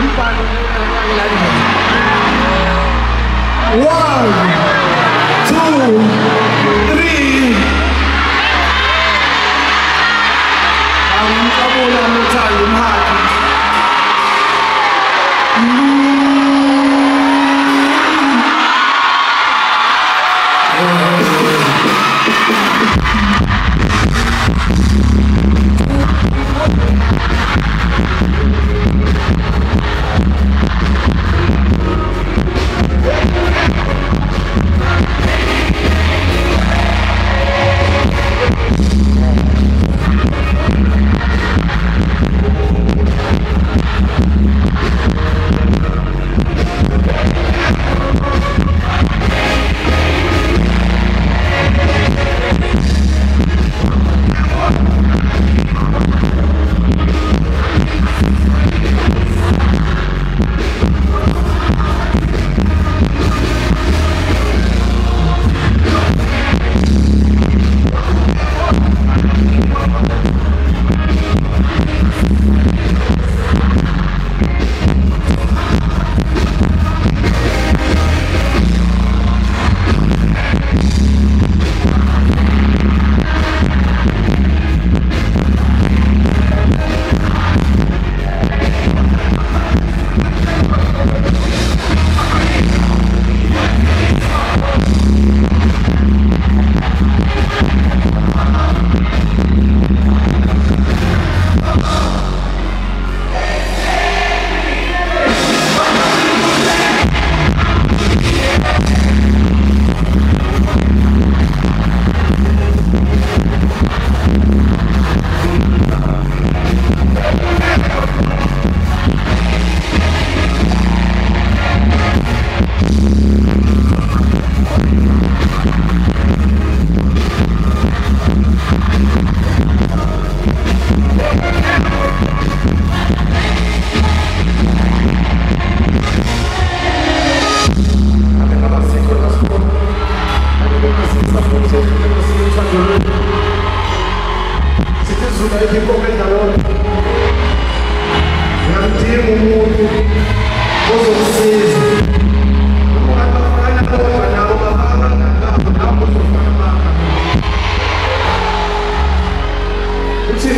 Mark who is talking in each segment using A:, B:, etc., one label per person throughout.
A: Empat, yang lari. One, two, three. Kamu kamu yang mencari mahal.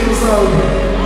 A: Eagles out.